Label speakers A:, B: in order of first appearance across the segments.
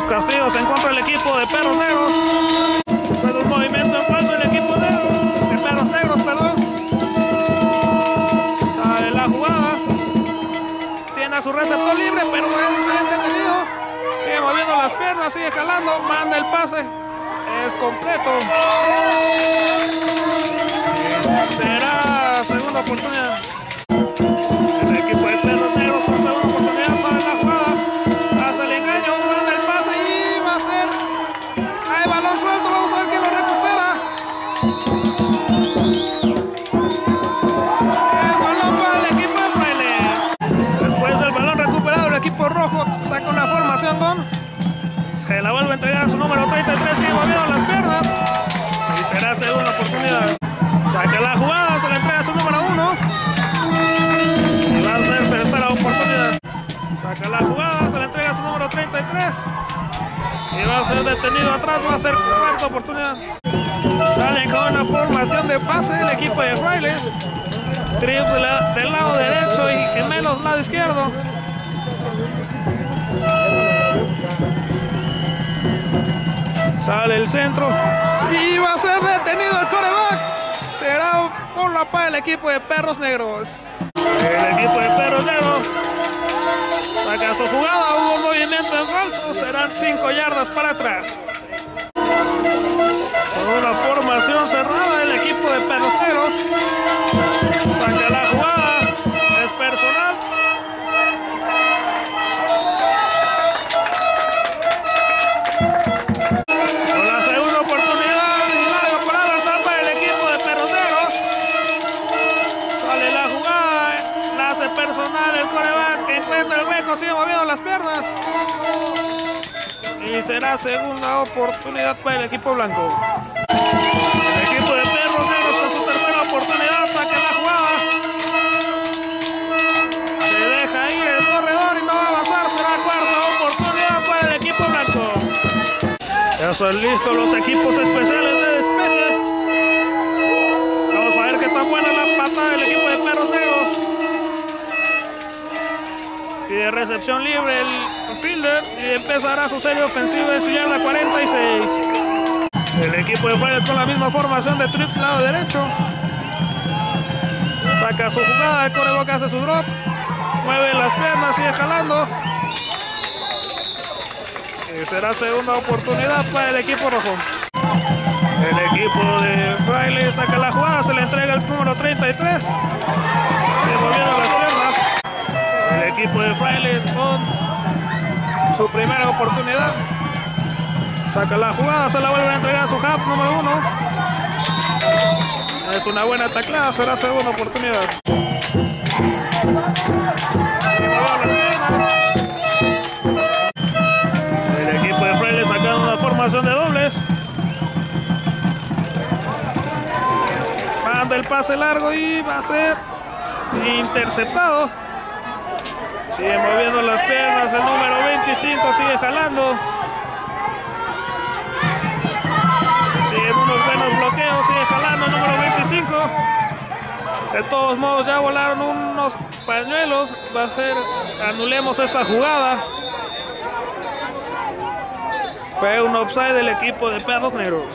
A: Buenos castigos en contra del equipo de Perros Negros. Fue un movimiento en falso del equipo negro, de Perros Negros, perdón. La jugada. Tiene a su receptor libre, pero es detenido. Sigue moviendo las piernas, sigue jalando, manda el pase. Es completo. Será segunda oportunidad. Se la vuelve a entregar a su número 33, sigue moviendo las piernas. Y será segunda oportunidad. Saca la jugada, se la entrega a su número 1. Y va a ser tercera oportunidad. Saca la jugada, se la entrega a su número 33. Y va a ser detenido atrás, va a ser cuarta oportunidad. Sale con una formación de pase el equipo de Frailes. Trips del lado derecho y gemelos lado izquierdo. Sale el centro y va a ser detenido el coreback. Será por la paz el equipo de Perros Negros. El equipo de Perros Negros saca su jugada, hubo un movimiento en falso, serán 5 yardas para atrás. Con una formación cerrada el equipo de Perros Negros personal el coreback, encuentra el hueco, sigue moviendo las piernas. Y será segunda oportunidad para el equipo blanco. El equipo de Perros Negros con su tercera oportunidad saca la jugada. Se deja ir el corredor y no va a avanzar, será cuarta oportunidad para el equipo blanco. Ya son listos los equipos especiales recepción libre el fielder y empezará su serie ofensiva de su yarda 46. El equipo de Frailes con la misma formación de trips lado derecho. Saca su jugada, el coreback hace su drop. Mueve las piernas, sigue jalando. Será segunda oportunidad para el equipo rojo. El equipo de Fraile saca la jugada, se le entrega con su primera oportunidad. Saca la jugada, se la vuelve a entregar a su half número 1. Es una buena taclada, será segunda oportunidad. El equipo de Fraile sacando una formación de dobles. Manda el pase largo y va a ser interceptado. Sigue moviendo las piernas. El número 25 sigue jalando. Siguen unos buenos bloqueos. Sigue jalando el número 25. De todos modos ya volaron unos pañuelos. Va a ser, anulemos esta jugada. Fue un offside del equipo de Perros Negros.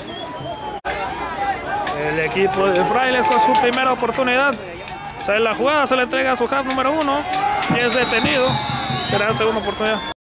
A: El equipo de Frailes con su primera oportunidad. Sale la jugada, se le entrega a su half número uno. Y es detenido. Será segunda oportunidad.